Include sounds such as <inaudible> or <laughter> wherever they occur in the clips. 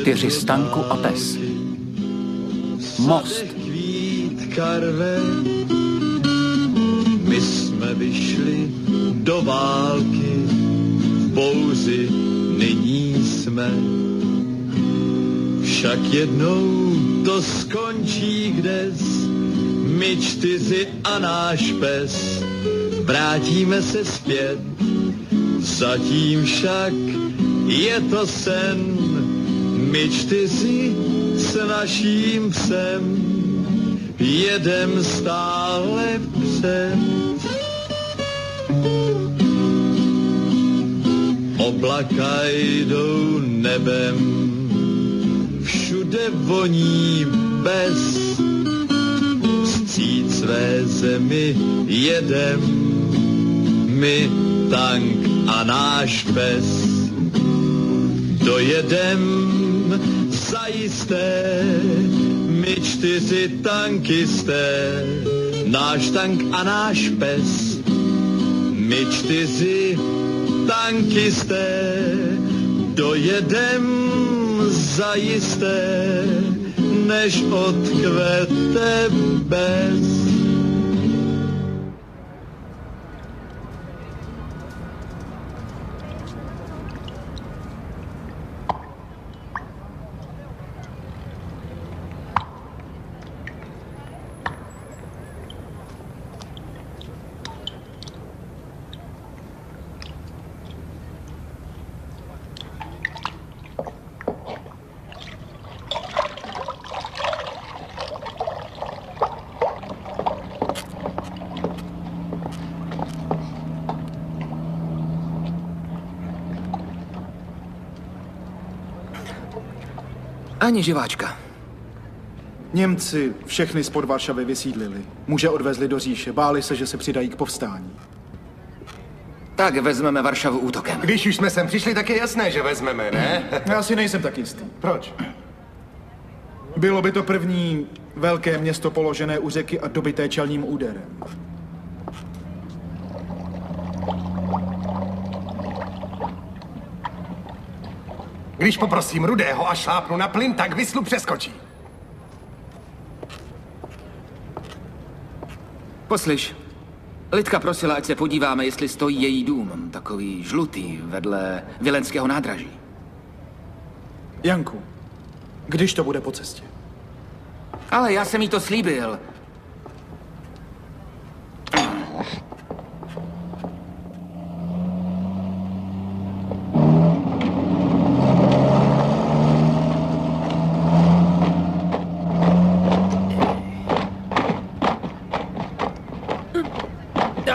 Čtyři stanku a pes. Most. My jsme vyšli do války, v bouři nyní jsme. Však jednou to skončí kdes, my čtyři a náš pes, vrátíme se zpět, zatím však je to sen, my čtyři s naším psem jedem stále před. Oblaka jdou nebem, všude voní bez. Vstříc své zemi jedem, my tank a náš pes. Dojedem zajisté, my čtyři tankisté, náš tank a náš pes. My čtyři tankisté, dojedem zajisté, než odkvete bez. Ani živáčka. Němci všechny spod Varšavy vysídlili. Muže odvezli do říše, báli se, že se přidají k povstání. Tak vezmeme Varšavu útokem. Když už jsme sem přišli, tak je jasné, že vezmeme, ne? Já si nejsem tak jistý. Proč? Bylo by to první velké město položené u řeky a dobité čelním úderem. Když poprosím Rudého a šlápnu na plyn, tak Vyslu přeskočí. Poslyš, Lidka prosila, ať se podíváme, jestli stojí její dům. Takový žlutý, vedle Vilenského nádraží. Janku, když to bude po cestě? Ale já jsem jí to slíbil.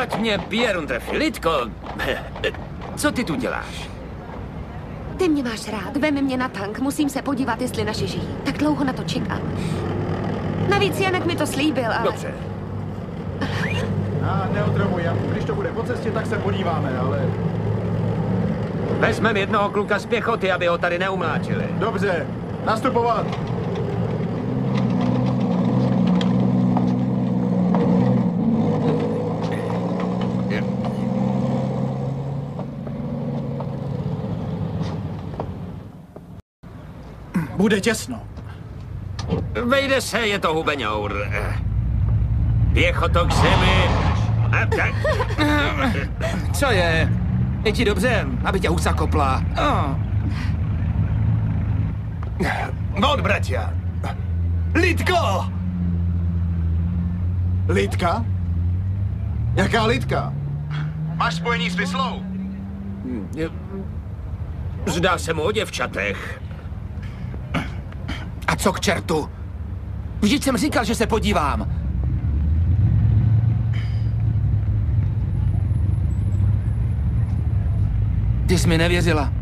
Ať mě Pierun trefí. Lidko, <laughs> co ty tu děláš? Ty mě máš rád, vem mě na tank, musím se podívat, jestli naši žijí. Tak dlouho na to čekám. Navíc Janek mi to slíbil, ale... Dobře. A neotravuj, Janku, když to bude po cestě, tak se podíváme, ale... Vezmeme jednoho kluka z pěchoty, aby ho tady neumláčili. Dobře, nastupovat! Bude těsno. Vejde se, je to hubeňour. Pěchoto k zemi. A tak. Co je? Je ti dobře, aby tě husa kopla. Oh. Vod, bratia. Lidko! Lidka? Jaká lidka? Máš spojení s Vyslou? Zdá se mu o děvčatech. Co k čertu? Vždyť jsem říkal, že se podívám. Ty jsi mi nevěřila.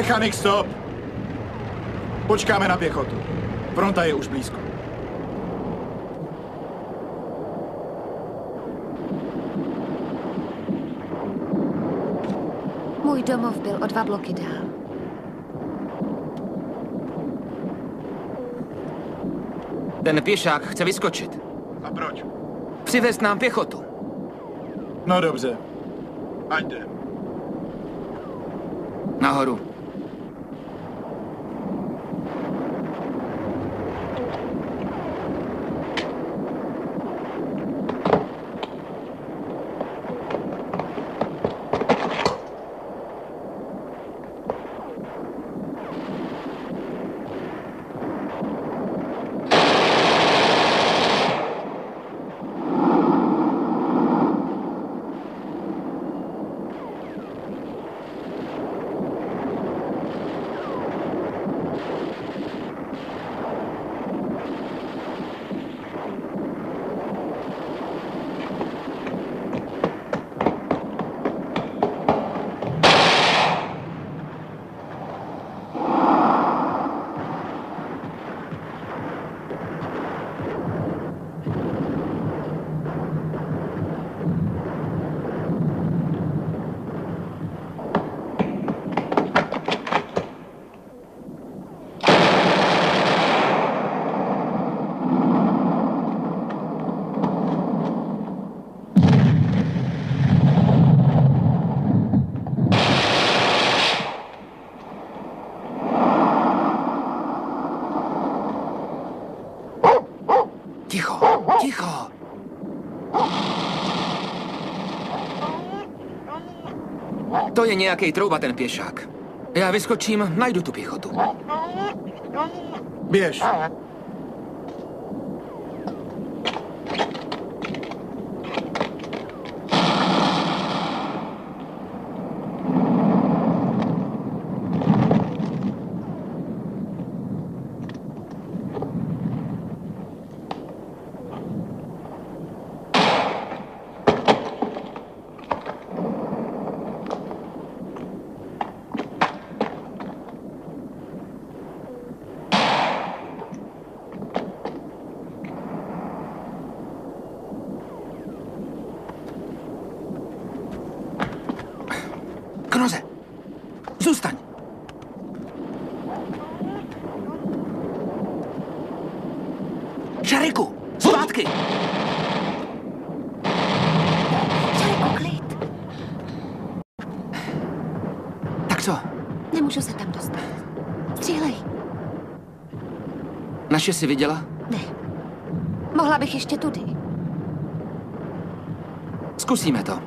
Mechanik, stop! Počkáme na pěchotu. Fronta je už blízko. Můj domov byl o dva bloky dál. Ten pěšák chce vyskočit. A proč? Přivést nám pěchotu. No dobře. Ať jde. Nahoru. Ticho, ticho. To je nějaký trouba, ten pěšák. Já vyskočím, najdu tu pěchotu. Běž. Knoze, zůstaň. Šariku, zpátky. Šariku, klid. Tak co, Nemůžu se tam dostat. Střílej. Naše si viděla? Ne. Mohla bych ještě tudy. Zkusíme to.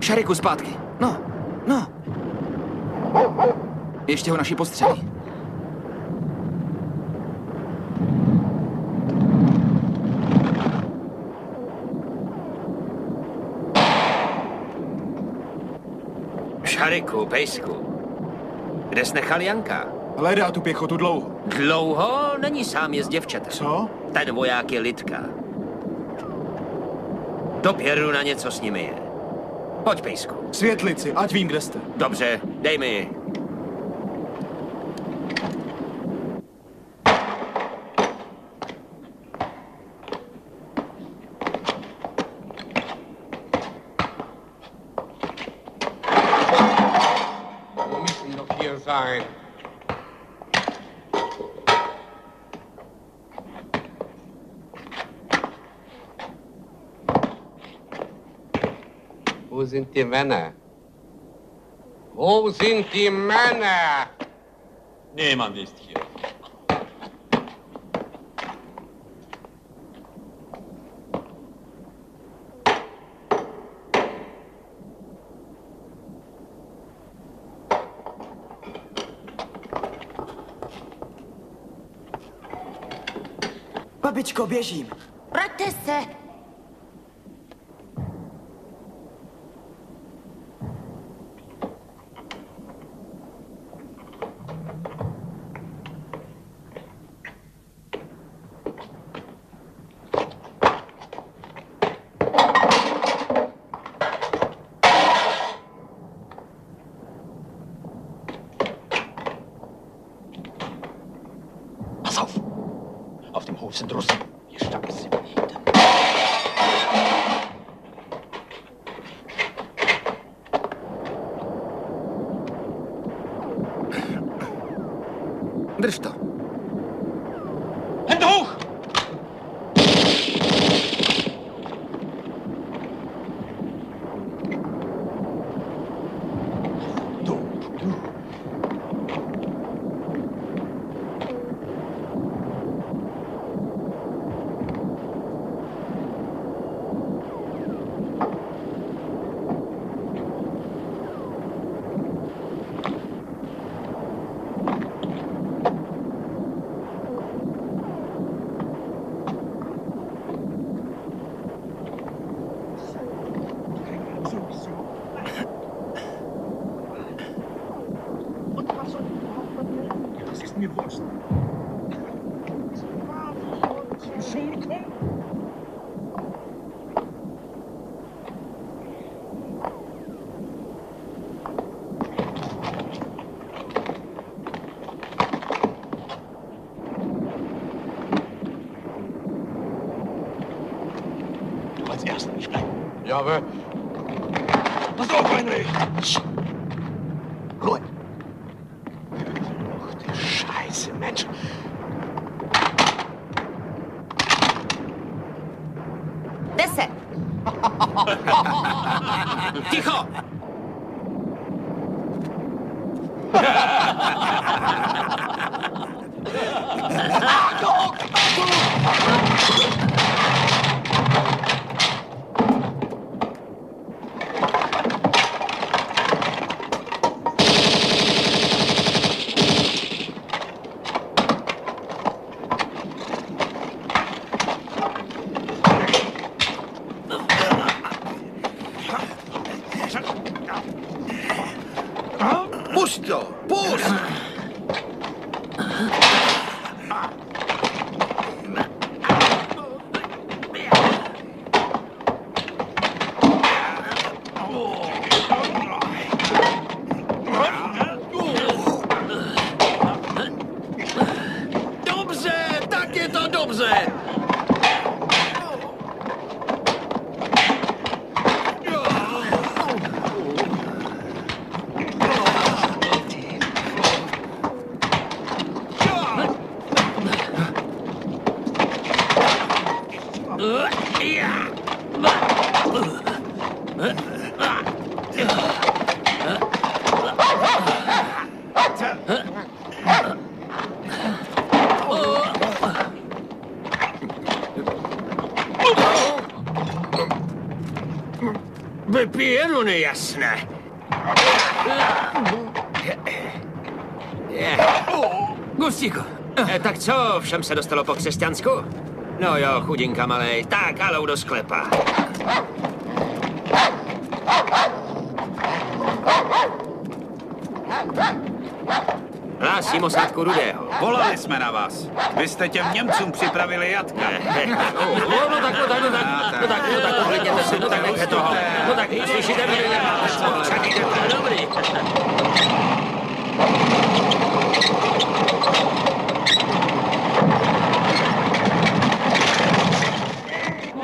Šariku, zpátky. No, no. Ještě ho naši postřelí. Šariku, pejsku, kde jsi nechal Janka? Hledá tu pěchotu dlouho. Dlouho není sám je s děvčetem. Co? Ten voják je Lidka. Do Pěru na něco s nimi je. Pojď, pejsku. Světlici, ať vím, kde jste. Dobře, dej mi ji. Sind die Männer? Wo sind die Männer? Niemand ist hier. Babičko, běžím. Vraťte se! 고스톱으로 써. Bleib. Jawohl. Pass auf, Heinrich! Ruhe. Ach, der Scheiße, Mensch. Deset. <laughs> Ticho! <laughs> Ah, Pusť No nejasné. Gustíku, Eh, Tak co, všem se dostalo po křesťansku? No jo, chudinka malej. Tak, halou do sklepa. Hlásím osádku Rudého. Volali jsme na vás. Vy jste těm Němcům připravili jatka. No, no tak, no tak, no tak, no tak, no tak, uklidněte se, no tak nechte toho. No tak, slyšíte mě, co, čekajte, dobrý.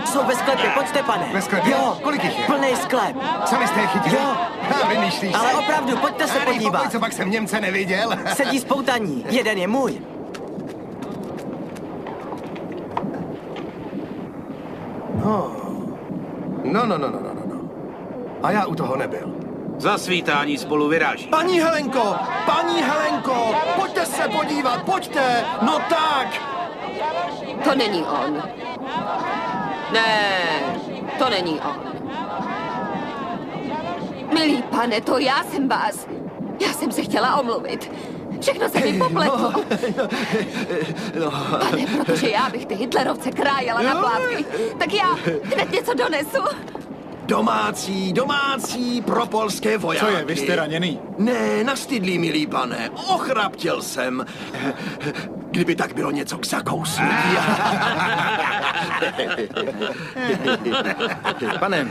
Jsou ve sklepě, pojďte, pane. Ve sklepě? Jo, Kolik jich je? Plný sklep. Co vy jste je chytili? Jo. Vymýšlíš Ale opravdu, pojďte se dej podívat. pokoj, co pak jsem Němce neviděl. <laughs> Sedí spoutaní, jeden je můj. No, no, no, no, no, no, no. A já u toho nebyl. Za svítání spolu vyráží. Paní Helenko, paní Helenko, pojďte se podívat, pojďte, no tak. To není on. Ne, to není on. Milý pane, to já jsem vás. Já jsem se chtěla omluvit. Všechno se mi popletlo. Pane, protože já bych ty Hitlerovce krájela na plátky, tak já hned něco donesu. Domácí, domácí pro polské vojáky. Co je, vy jste raněný? Ne, nastydlý, milý pane, ochraptěl jsem. Kdyby tak bylo něco k zakousnutí. <laughs> pane,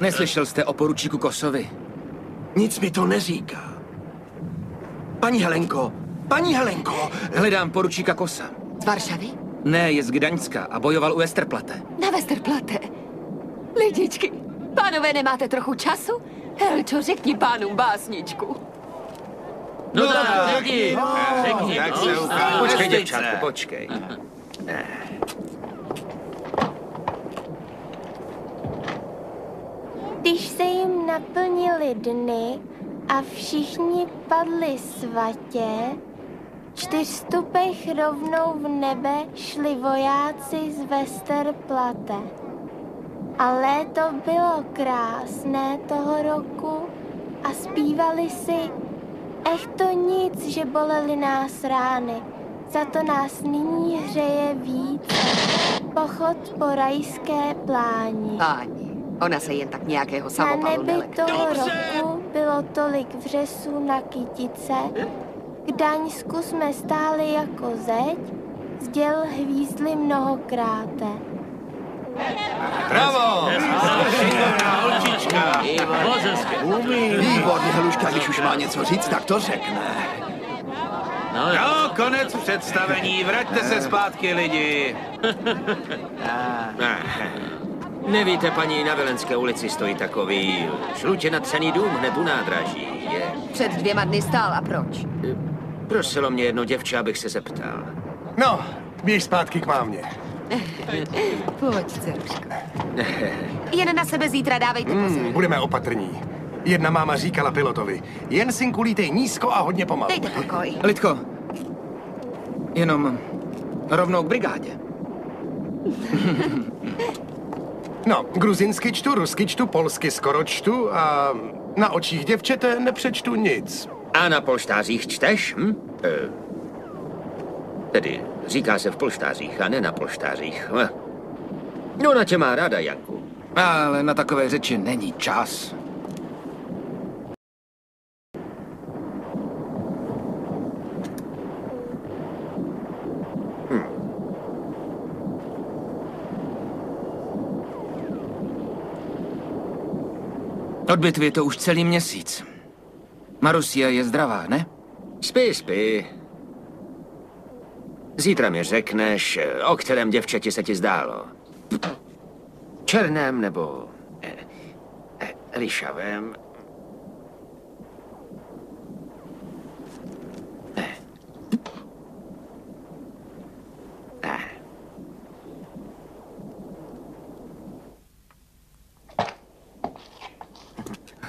neslyšel jste o poručíku Kosovi? Nic mi to neříká. Paní Helenko, paní Helenko, Hledám poručíka Kosa. Z Varšavy? Ne, je z Gdaňska a bojoval u Westerplatte. Na Westerplatte. Lidičky, pánové, nemáte trochu času? Helčo, řekni pánům básničku. No tak, řekni. Řekni. Tak no. se ukáže. Počkej, děvčátku, počkej. Když se jim naplnili dny a všichni padli svatě, čtyř stupech rovnou v nebe šli vojáci z Westerplatte. A léto bylo krásné toho roku a zpívali si Ech to nic, že bolely nás rány, za to nás nyní hřeje víc pochod po rajské pláni. Páni, ona se jen tak nějakého Na samopalu nebi nelekne. toho roku bylo tolik vřesů na kytice, k Daňsku jsme stáli jako zeď, z děl hvízdli mnohokráte. Bravo! Šikovná holčička. Výborně, Heluška, když už má něco říct, tak to řekne. No, jo. Jo, konec představení, vraťte se zpátky, lidi. <laughs> Ne. Nevíte, paní, na Velenské ulici stojí takový žlutě natřený dům hned u nádraží. Je. Před dvěma dny stál a proč? Prosilo mě jedno děvče, abych se zeptal. No, běž zpátky k mámě. <laughs> Pojď, dceruško. <laughs> Jen na sebe zítra dávejte pozor. Hmm, budeme opatrní. Jedna máma říkala pilotovi, jen synku lítej nízko a hodně pomalu. Dejte pokoj. Lidko, jenom rovnou k brigádě. <laughs> No, gruzinsky čtu, rusky čtu, polsky skoro čtu a na očích děvčete nepřečtu nic. A na polštářích čteš? Hm? E, tedy, říká se v polštářích a ne na polštářích. Eh. No, na tě má ráda, Janku. Ale na takové řeči není čas. Od bitvy je to už celý měsíc. Marusia je zdravá, ne? Spí, spí. Zítra mi řekneš, eh, o kterém děvčeti se ti zdálo. Černém nebo eh, eh, ryšavém.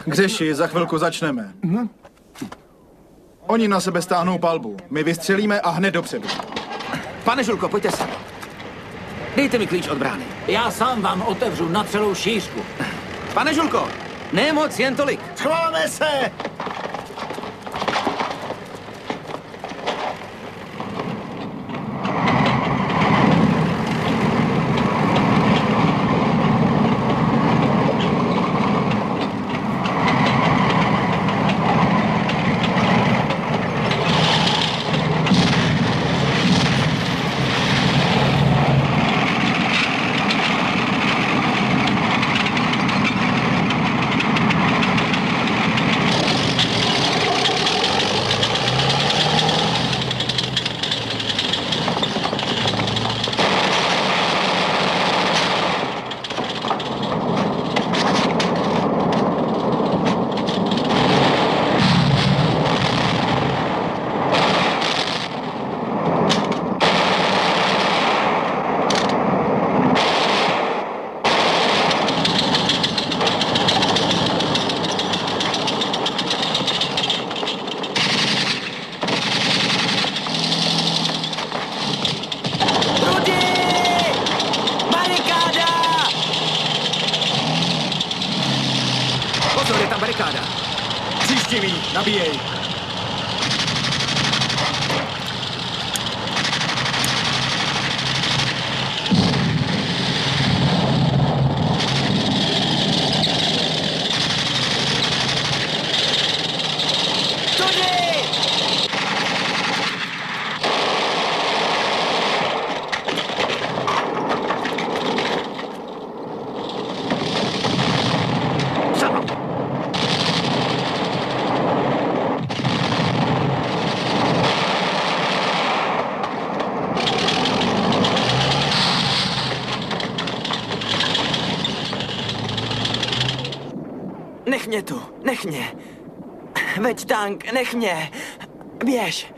Křeši, za chvilku začneme. Oni na sebe stáhnou palbu. My vystřelíme a hned dopředu. Pane Žulko, pojďte sem. Dejte mi klíč od brány. Já sám vám otevřu na celou šířku. Pane Žulko, ne moc, jen tolik. Schováme se! Nech mě. Veď tank, nech mě. Běž.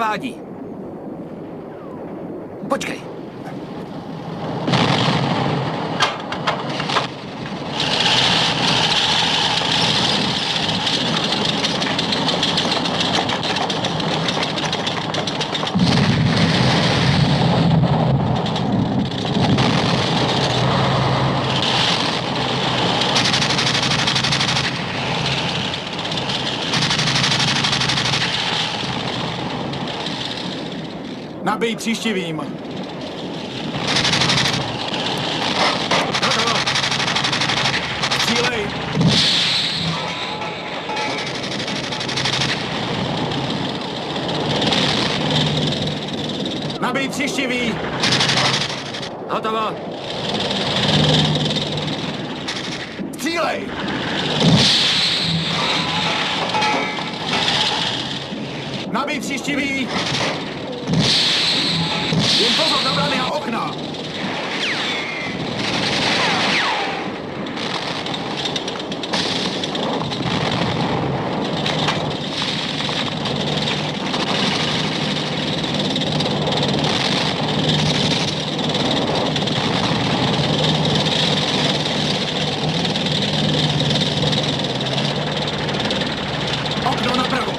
Lidka navádí. Počkej. Nabij příštivým. Střílej. Nabij příštivý. Hotovo. Střílej. Nabij příštivý. Jen pozor na brány a okna. Okno napravo.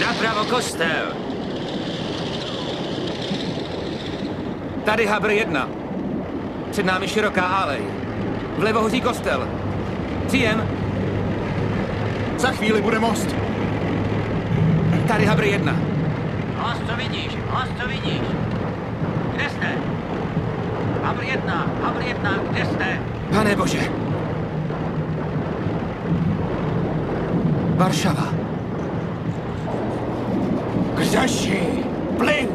Napravo kostel. Tady Habr 1. Před námi široká alej. Vlevo hoří kostel. Příjem. Za chvíli bude most. Tady Habr 1. Host, co vidíš? Host, co vidíš? Kde jste? Habr jedna, Habr jedna, kde jste? Pane Bože. Varšava. Křeši. Plyn.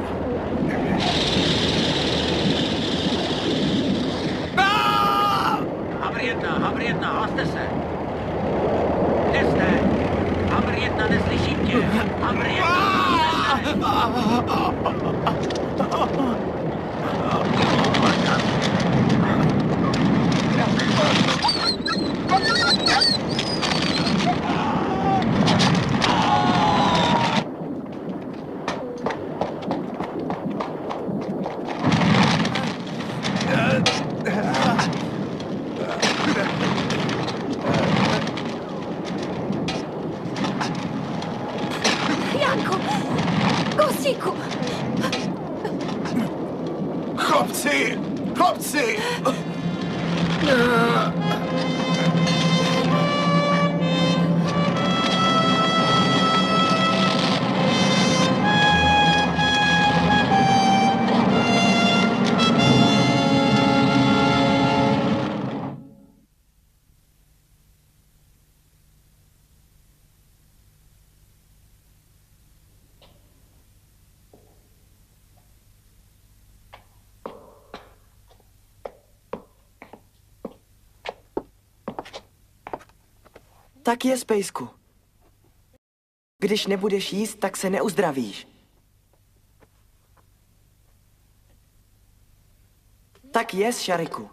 ¡Habría! Tak je, Spejsku. Když nebudeš jíst, tak se neuzdravíš. Tak je, Šariku.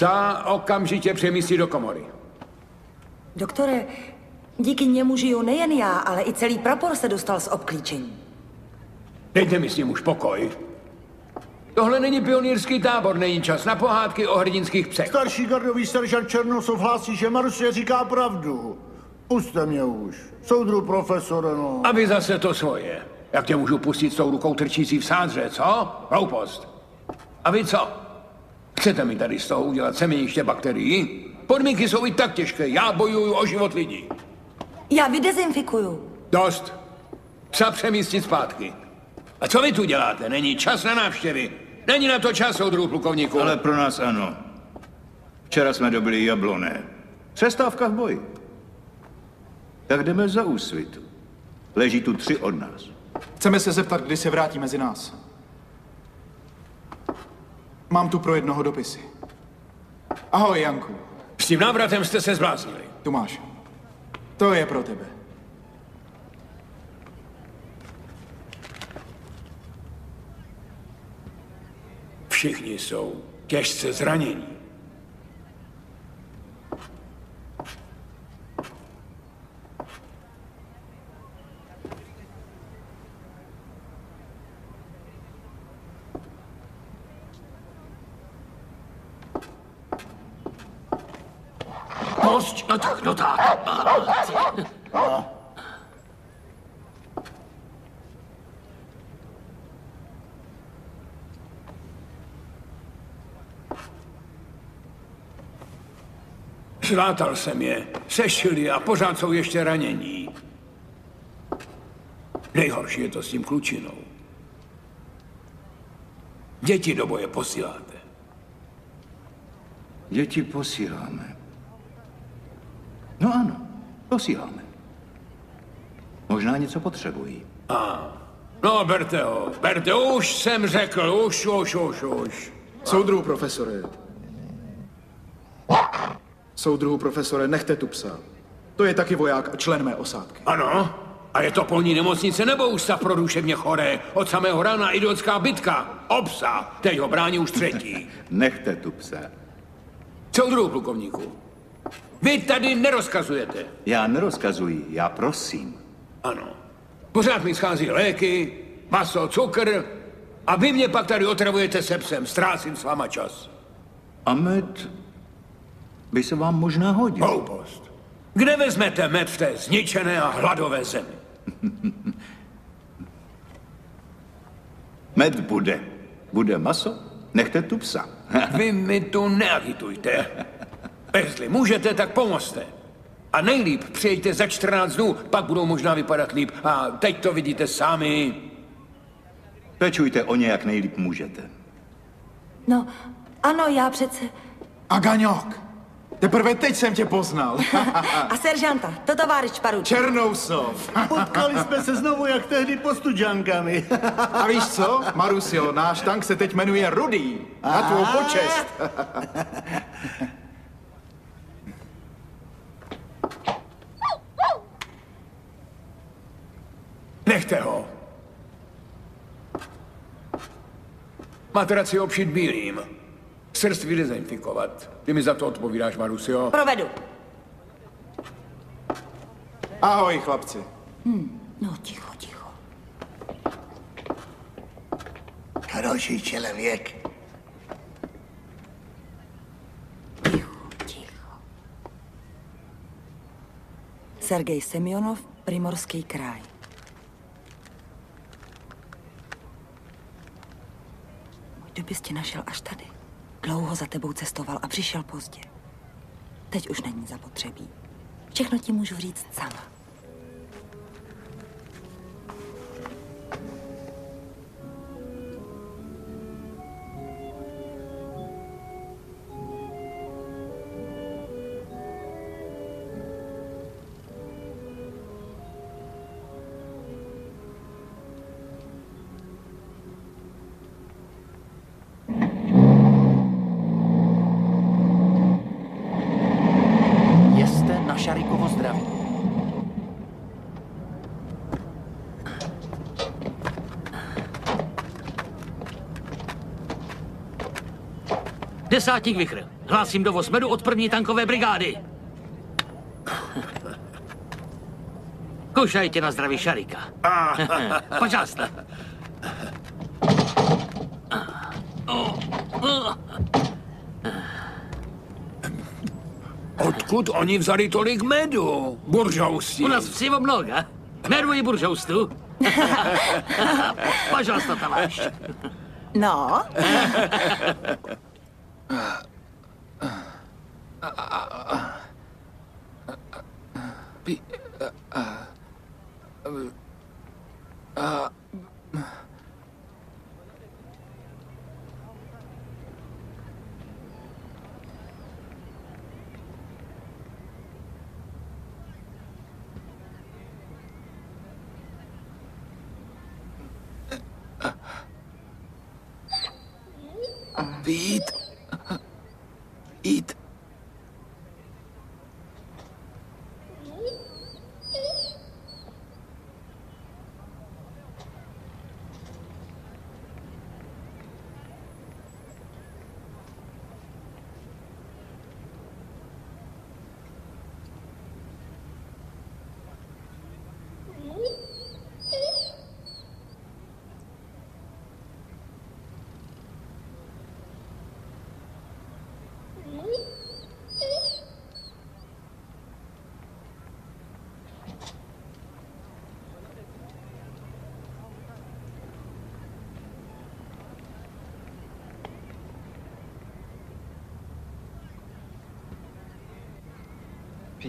Psa okamžitě přemístí do komory. Doktore, díky němu žiju nejen já, ale i celý prapor se dostal z obklíčení. Dejte mi s ním už pokoj. Tohle není pionýrský tábor, není čas na pohádky o hrdinských psech. Starší gardový seržant Černosov hlásí, že Marsie říká pravdu. Puste mě už. Soudru profesore, no. A vy zase to svoje. Jak tě můžu pustit s tou rukou trčící v sádře, co? Hloupost. A vy co? Chcete mi tady z toho udělat semeniště bakterií? Podmínky jsou i tak těžké. Já bojuju o život lidí. Já vydezinfikuju. Dost. Psa přemístit zpátky. A co vy tu děláte? Není čas na návštěvy. Není na to čas, soudruhu plukovníku. Ale pro nás ano. Včera jsme dobili jabloné. Přestávka v boji. Tak jdeme za úsvitu. Leží tu tři od nás. Chceme se zeptat, kdy se vrátí mezi nás. Mám tu pro jednoho dopisy. Ahoj, Janku. S tím návratem jste se zbláznili. Tu máš. To je pro tebe. Všichni jsou těžce zranění. No tak, no tak. Zlátal jsem je, sešili a pořád jsou ještě ranění. Nejhorší je to s tím klučinou. Děti do boje posíláte. Děti posíláme. No ano, posíláme. Možná něco potřebují. A, no berte ho, berte, už jsem řekl, už, už, už, už. Soudruhu profesore. Soudruhu profesore, nechte tu psa. To je taky voják a člen mé osádky. Ano, a je to polní nemocnice nebo ústav pro duševně choré? Od samého rána idiotská bitka. O psa, teď ho brání už třetí. <laughs> Nechte tu psa. Soudruhu plukovníku, vy tady nerozkazujete. Já nerozkazuji, já prosím. Ano. Pořád mi schází léky, maso, cukr a vy mě pak tady otravujete se psem. Ztrácím s váma čas. A med by se vám možná hodil. Hloupost. Kde vezmete med v té zničené a hladové zemi? <laughs> Med bude. Bude maso? Nechte tu psa. Vy mi tu neagitujte. <laughs> Jestli můžete, tak pomozte. A nejlíp přijďte za 14 dnů, pak budou možná vypadat líp. A teď to vidíte sami. Pečujte o ně, jak nejlíp můžete. No, ano, já přece... A Gaňok. Teprve teď jsem tě poznal. <laughs> A seržanta, to továriš Paruč. Černousov. Potkali jsme se znovu, jak tehdy pod studžankami. A víš co, Marusio, náš tank se teď jmenuje Rudý. Na tvou počest. <laughs> Nechte ho. Matraci obšit bílým. Srst vydezinfikovat. Ty mi za to odpovídáš, Marusio. Provedu. Ahoj, chlapci. Hm, no, ticho, ticho. Хороший человек. Sergej Semionov, Primorský kraj. Můj dopis tě našel až tady. Dlouho za tebou cestoval a přišel pozdě. Teď už není zapotřebí. Všechno ti můžu říct sama. Desátník Vichr. Hlásím dovoz medu od první tankové brigády. Kušajte na zdraví Šarika. <laughs> Пожалуйста. Odkud oni vzali tolik medu? Buržousti. У нас всего много. Medu i buržoustu. Пожалуйста, товарищ. No, <laughs> beat Jít.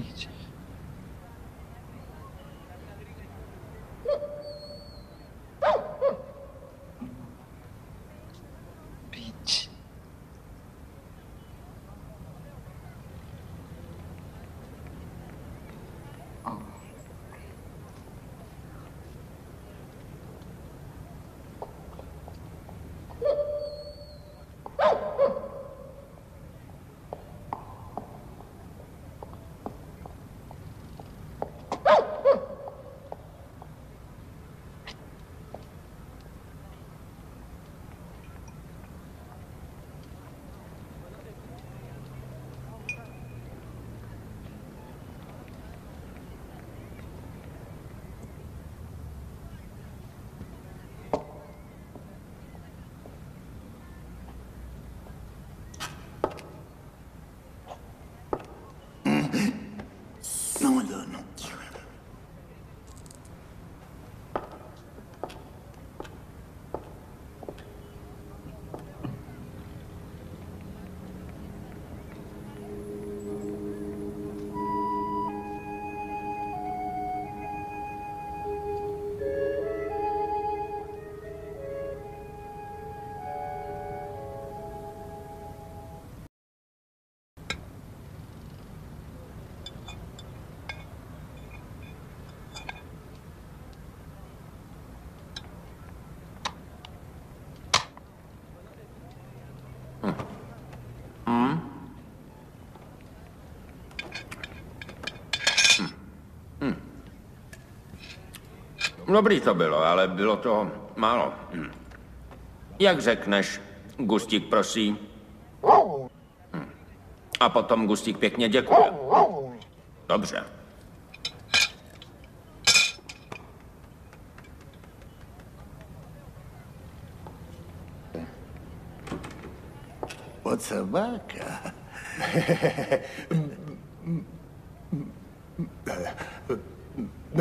Річ. Dobrý to bylo, ale bylo to málo. Hm. Jak řekneš, Gustík prosí. Hm. A potom Gustík pěkně děkuje. Dobře. Od sobáka. <laughs>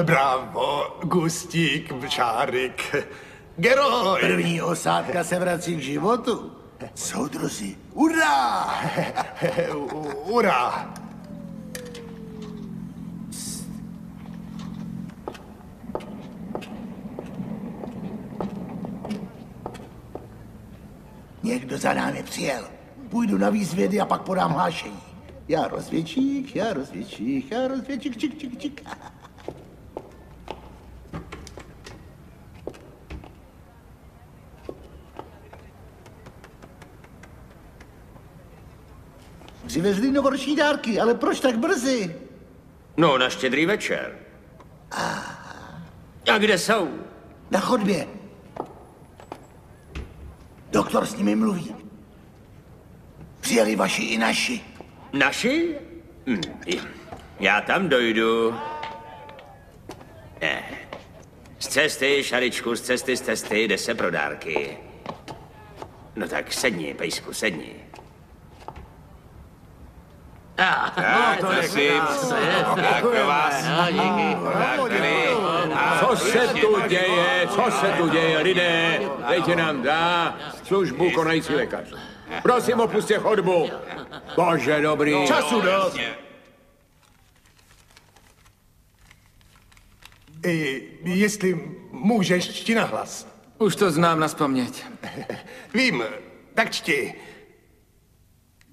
Bravo, Gustík, Bčárik. Geroj! První osádka se vrací k životu. Soudruzi, urá! <laughs> Ura! Někdo za námi přijel. Půjdu na výzvědy a pak podám hlášení. Já rozvědčík, já rozvědčík, já rozvědčík, čik, čik, čik. Přivezli novoroční dárky, ale proč tak brzy? No, na štědrý večer. A kde jsou? Na chodbě. Doktor s nimi mluví. Přijeli vaši i naši. Naši? Hm, Já tam dojdu. Ne. Z cesty, šaričku, z cesty, z cesty, jde se pro dárky. No tak sedni, pejsku, sedni. Ah, Tak, no, prosím. krásné. Tak pro vás. No, díky. Tak tady. Co se tu děje? Co se tu děje, lidé? Dejte nám dá službu konající lékař. Prosím, opustě chodbu. Bože dobrý. Času dost. I, jestli můžeš, čti na hlas. Už to znám na spaměť. Vím, tak čti.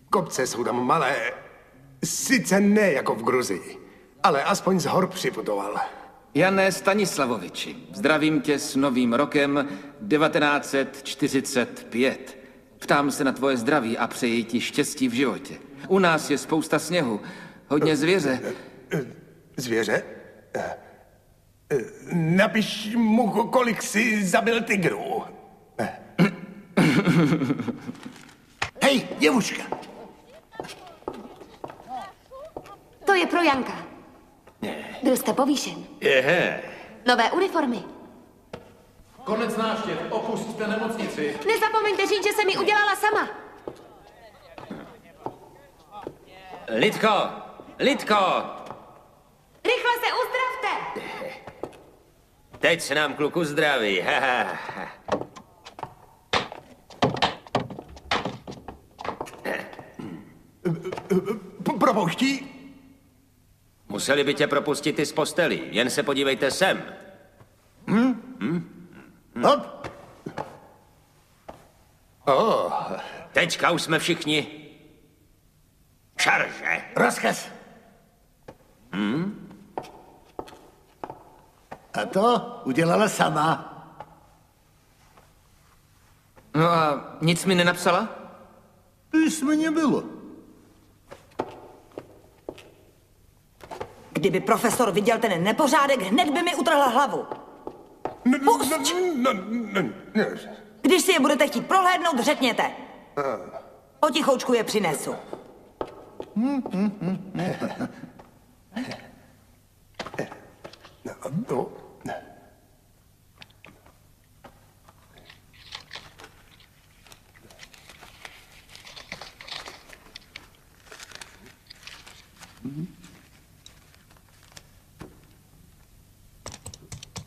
Kopce jsou tam malé, sice ne jako v Gruzii, ale aspoň z hor připutoval. Jané Stanislavoviči, zdravím tě s novým rokem 1945. Ptám se na tvoje zdraví a přeji ti štěstí v životě. U nás je spousta sněhu, hodně zvěře. Zvěře? Eh, eh, Napiš mu, kolik si zabil tigrů. <coughs> Hej, děvuška. To je pro Janka. Byl jste povýšen. Jehe. Nové uniformy. Konec návštěv, opustíte nemocnici. Nezapomeňte říct, že jsem ji udělala sama. Lidko, Lidko, Rychle se uzdravte. teď se nám kluku zdraví. haha. P- propouští? Museli by tě propustit i z postelí, jen se podívejte sem. Hop. Oh. Teďka už jsme všichni. Šarže. Rozkaz. Hm? A to udělala sama. No a nic mi nenapsala? Písmeně bylo. Kdyby profesor viděl ten nepořádek, hned by mi utrhl hlavu. Pusť! No. Když si je budete chtít prohlédnout, řekněte. Potichoučku je přinesu. No. No,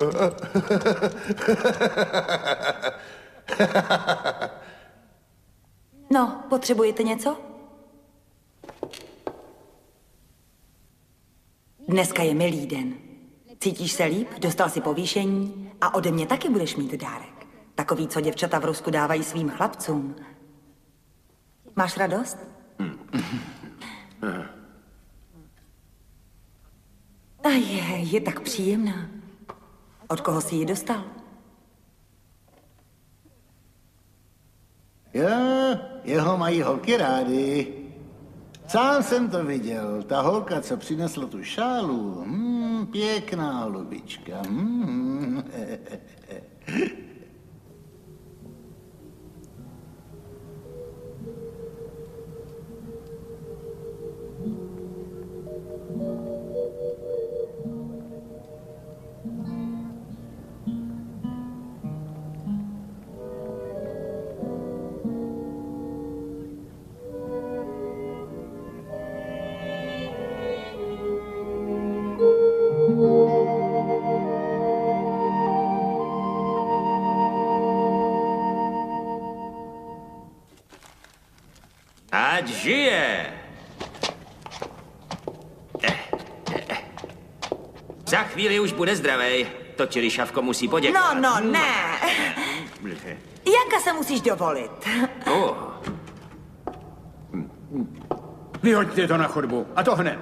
<laughs> potřebujete něco? Dneska je milý den. Cítíš se líp, dostal si povýšení a ode mě taky budeš mít dárek. Takový, co děvčata v Rusku dávají svým chlapcům. Máš radost? A je, je tak příjemná. Od koho jsi ji dostal? Jo, jeho mají holky rády. Sám jsem to viděl. Ta holka, co přinesla tu šálu, hmm, pěkná holubička. Hmm. <laughs> bude zdravej. To ti Lišavko musí poděkovat. No, no, ne. Janka se musíš dovolit. Oh. Vyhoďte to na chodbu. A to hned.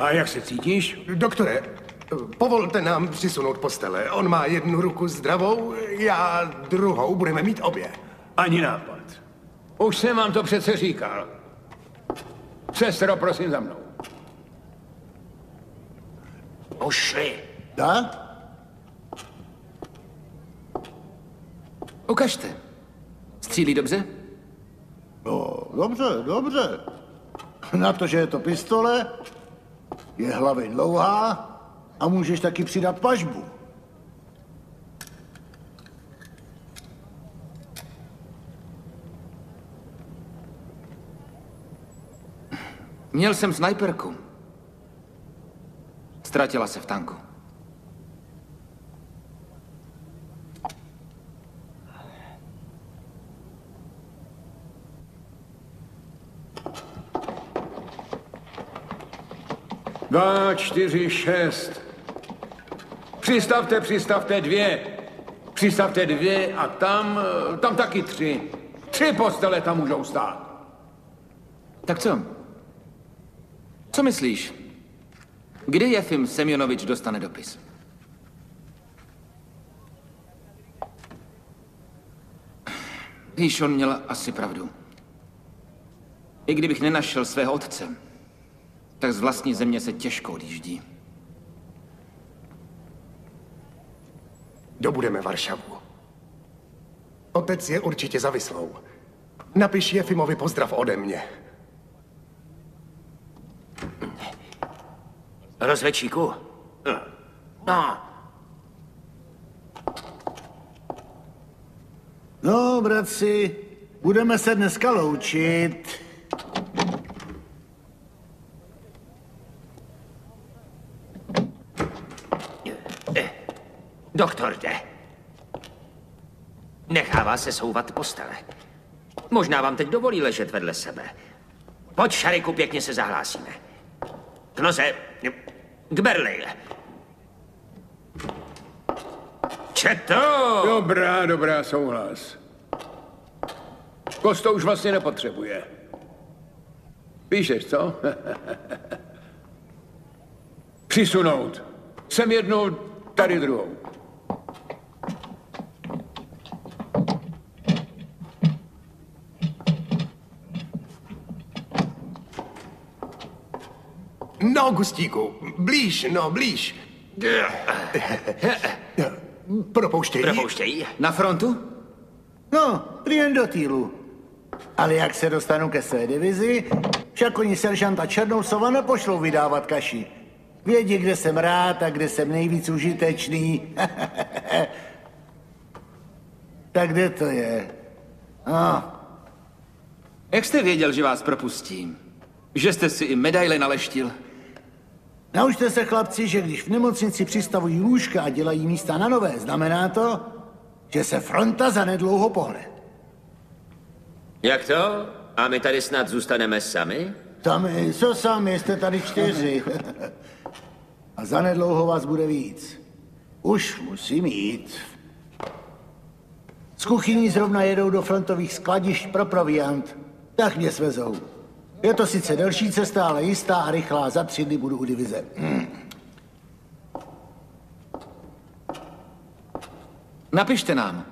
A jak se cítíš? Doktore, povolte nám přisunout postele. On má jednu ruku zdravou, já druhou, budeme mít obě. Ani nápad. Už jsem vám to přece říkal. Sestro, prosím za mnou. Ušli. Da? Ukažte. Střílí dobře? No, dobře, dobře. Na to, že je to pistole, je hlavy dlouhá a můžeš taky přidat pažbu. Měl jsem snajperku. Ztratila se v tanku. Dva, čtyři, šest. Přistavte, přistavte dvě. Přistavte dvě a tam, tam taky tři. Tři postele tam můžou stát. Tak co? Co myslíš? Kdy Jefim Semjonovič dostane dopis? Víš, on měl asi pravdu. I kdybych nenašel svého otce, tak z vlastní země se těžko odjíždí. Dobudeme Varšavu. Otec je určitě zavislou. Napiš Jefimovi pozdrav ode mě. Rozvečíku? No, No, bratři, budeme se dneska loučit. doktor jde. Nechává se souvat postele. Možná vám teď dovolí ležet vedle sebe. Pojď, Šariku, pěkně se zahlásíme. Knoze, k Berlejle. Četo! Dobrá, dobrá, souhlas. Kosto už vlastně nepotřebuje. Píšeš, co? <laughs> Přisunout. Jsem jednou, tady druhou. No, Gustíku, blíž, no, blíž. Propouštějí. Propouštějí. Na frontu? No, jen do týlu. Ale jak se dostanu ke své divizi, však oni seržanta Černousova nepošlou vydávat kaši. Vědí, kde jsem rád a kde jsem nejvíc užitečný. <laughs> tak kde to je? No, Jak jste věděl, že vás propustím? Že jste si i medaile naleštil? Naučte se, chlapci, že když v nemocnici přistavují lůžka a dělají místa na nové, znamená to, že se fronta zanedlouho pohne. Jak to? A my tady snad zůstaneme sami? Tam, co sami, jste tady čtyři. <laughs> a zanedlouho vás bude víc. Už musím jít. Z kuchyní zrovna jedou do frontových skladišť pro proviant. Tak mě svezou. Je to sice delší cesta, ale jistá a rychlá. Za tři dny budu u divize. Hmm. Napište nám.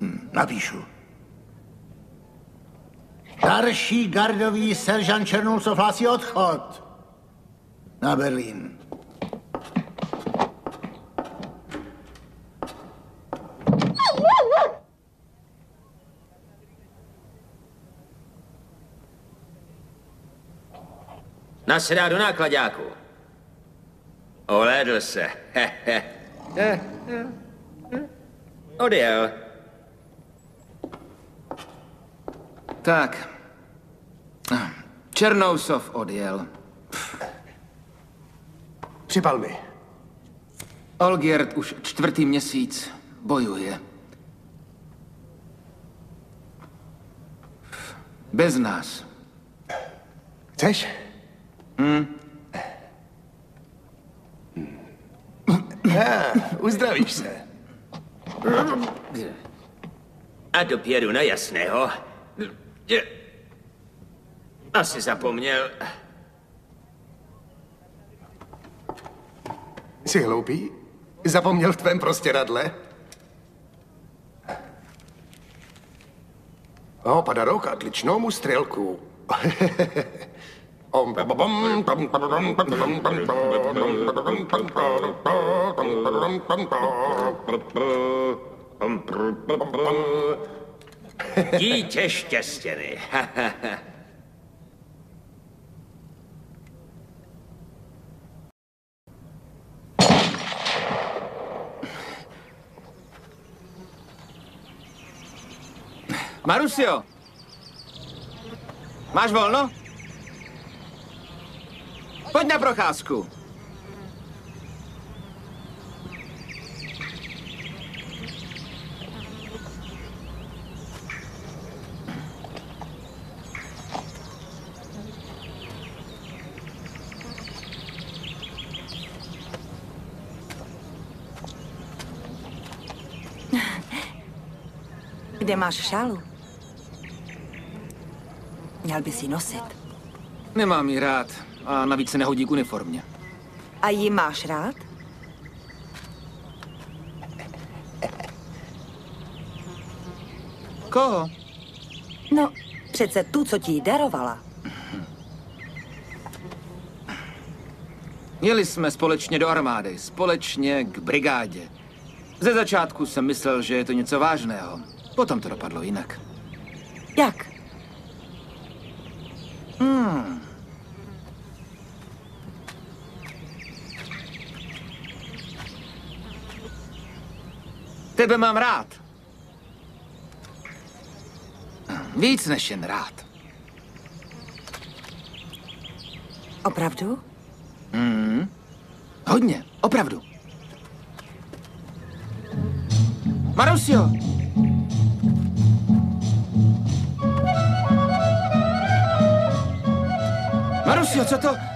Hm, napíšu. Starší gardový seržant Černousov hlásí odchod. Na Berlín. Nasedá do nákladáku. Olédl se. Odjel. Tak. Černousov odjel. Připal mi. Olgierd už čtvrtý měsíc bojuje. Bez nás. Chceš? Hm? Ah, uzdravíš se. A dopědu na jasného. Asi zapomněl. Jsi hloupý? Zapomněl v tvém prostěradle? O, Padarok, odličnou mu střelku. <laughs> Dítě štěstěny. Marusio, máš volno? Pojď na procházku. Kde máš šálu? Měl bys ji nosit. Nemám ji rád a navíc se nehodí k uniformě. A ji máš rád? Koho? No, přece tu, co ti ji darovala. Jeli jsme společně do armády, společně k brigádě. Ze začátku jsem myslel, že je to něco vážného. Potom to dopadlo jinak. Jak? Hmm. Tebe mám rád. Víc než jen rád. Opravdu? Hmm. Hodně, opravdu. Marusio! Marusio, co to?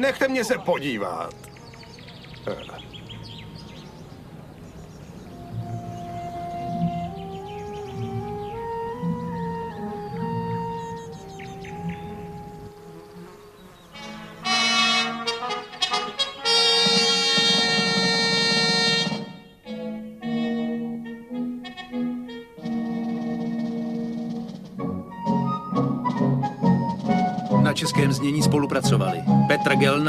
Nechte mě se podívat. Na českém znění spolupracovali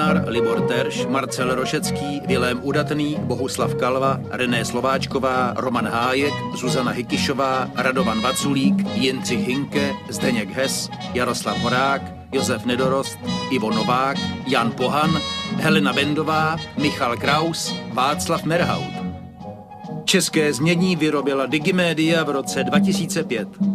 Gelnar, Libor Terš, Marcel Rošecký, Vilém Udatný, Bohuslav Kalva, René Slováčková, Roman Hájek, Zuzana Hykišová, Radovan Vaculík, Jindřich Hinke, Zdeněk Hes, Jaroslav Horák, Josef Nedorost, Ivo Novák, Jan Pohan, Helena Bendová, Michal Kraus, Václav Merhaut. České znění vyrobila Digimédia v roce 2005.